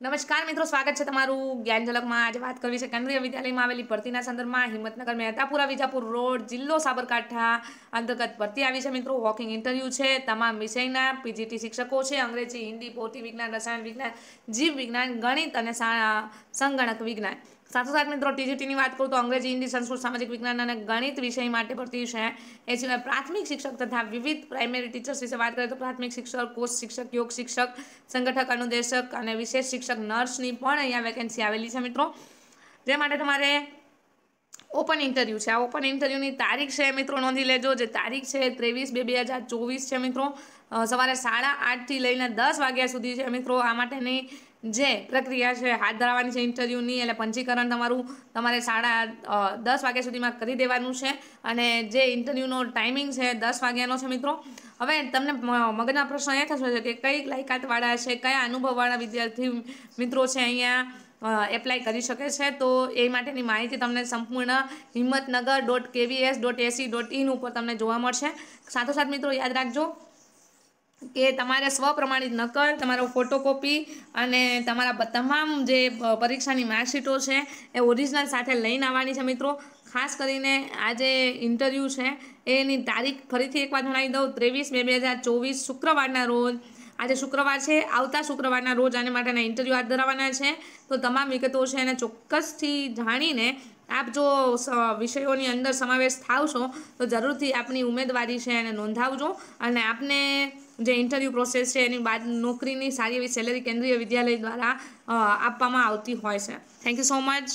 નમસ્કાર મિત્રો, સ્વાગત છે તમારું જ્ઞાન ઝલકમાં આજે વાત કરવી છે કેન્દ્રીય વિદ્યાલયમાં આવેલી ભરતીના સંદર્ભમાં હિંમતનગર મહેતાપુરા વિજાપુર રોડ, જિલ્લો સાબરકાંઠા અંતર્ગત ભરતી આવી છે મિત્રો. વોકિંગ ઇન્ટરવ્યૂ છે, તમામ વિષયના પીજીટી શિક્ષકો છે, અંગ્રેજી, હિન્દી, ભૌતિક વિજ્ઞાન, રસાયણ વિજ્ઞાન, જીવ વિજ્ઞાન, ગણિત અને સંગણક વિજ્ઞાન. સાથોસાથ મિત્રો ટીજીટીની વાત કરું તો અંગ્રેજી, હિન્દી, સંસ્કૃત, સામાજિક વિજ્ઞાન અને ગણિત વિષય માટે ભરતી છે. એ સિવાય પ્રાથમિક શિક્ષક તથા વિવિધ પ્રાઇમરી ટીચર્સ વિશે વાત કરીએ તો પ્રાથમિક શિક્ષક, કોર્સ શિક્ષક, યોગ શિક્ષક, સંગઠક અનુદેશક અને વિશેષ શિક્ષક નર્સની પણ અહીંયા વેકેન્સી આવેલી છે મિત્રો. જે માટે તમારે ઓપન ઇન્ટરવ્યૂ છે. આ ઓપન ઇન્ટરવ્યૂની તારીખ છે મિત્રો, નોંધી લેજો. જે તારીખ છે ત્રેવીસ બે બે હજાર ચોવીસ છે મિત્રો. સવારે સાડા આઠથી લઈને દસ વાગ્યા સુધી છે મિત્રો. આ માટેની જે પ્રક્રિયા છે, હાથ ધરાવવાની છે ઇન્ટરવ્યૂની એટલે પંજીકરણ તમારું તમારે સાડા દસ વાગ્યા સુધીમાં કરી દેવાનું છે. અને જે ઇન્ટરવ્યૂનો ટાઈમિંગ છે, દસ વાગ્યાનો છે મિત્રો. હવે તમને મગજના પ્રશ્ન એ થશે કે કઈ લાયકાતવાળા છે, કયા અનુભવવાળા વિદ્યાર્થી મિત્રો છે અહીંયા એપ્લાય કરી શકે છે. તો એ માટેની માહિતી તમને સંપૂર્ણ Himmatnagar dot KVS dot AC dot in ઉપર તમને જોવા મળશે. સાથોસાથ મિત્રો યાદ રાખજો કે તમારે સ્વપ્રમાણિત નકલ, તમારો ફોટોકોપી અને તમારા તમામ જે પરીક્ષાની માર્કશીટો છે એ ઓરિજિનલ સાથે લઈને આવવાની છે મિત્રો. ખાસ કરીને આ જે ઇન્ટરવ્યૂ છે એની તારીખ ફરીથી એકવાર જણાવી દઉં. ત્રેવીસ બે બે હજાર ચોવીસ શુક્રવારના રોજ, આજે શુક્રવાર છે, આવતા શુક્રવારના રોજ આને માટેના ઇન્ટરવ્યૂ હાથ ધરાવવાના છે. તો તમામ વિગતો છે એને ચોક્કસથી જાણીને આપ જો વિષયોની અંદર સમાવેશ થાવશો તો જરૂરથી આપની ઉમેદવારી છે એને નોંધાવજો. અને આપને જે ઇન્ટરવ્યૂ પ્રોસેસ છે, એની બાદ નોકરીની સારી એવી સેલેરી કેન્દ્રીય વિદ્યાલય દ્વારા આપવામાં આવતી હોય છે. Thank you so much